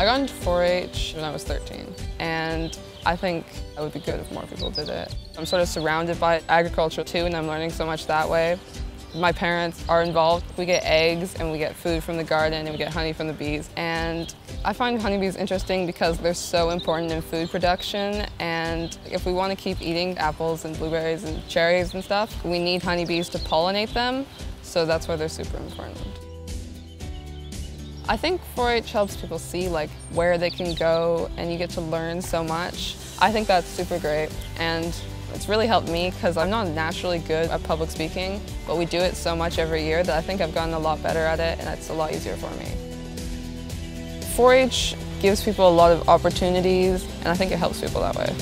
I got into 4-H when I was 13, and I think it would be good if more people did it. I'm sort of surrounded by agriculture too, and I'm learning so much that way. My parents are involved. We get eggs and we get food from the garden and we get honey from the bees. And I find honeybees interesting because they're so important in food production and if we want to keep eating apples and blueberries and cherries and stuff, we need honeybees to pollinate them. So that's why they're super important. I think 4-H helps people see like where they can go and you get to learn so much. I think that's super great and it's really helped me because I'm not naturally good at public speaking, but we do it so much every year that I think I've gotten a lot better at it and it's a lot easier for me. 4-H gives people a lot of opportunities and I think it helps people that way.